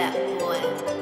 that boy.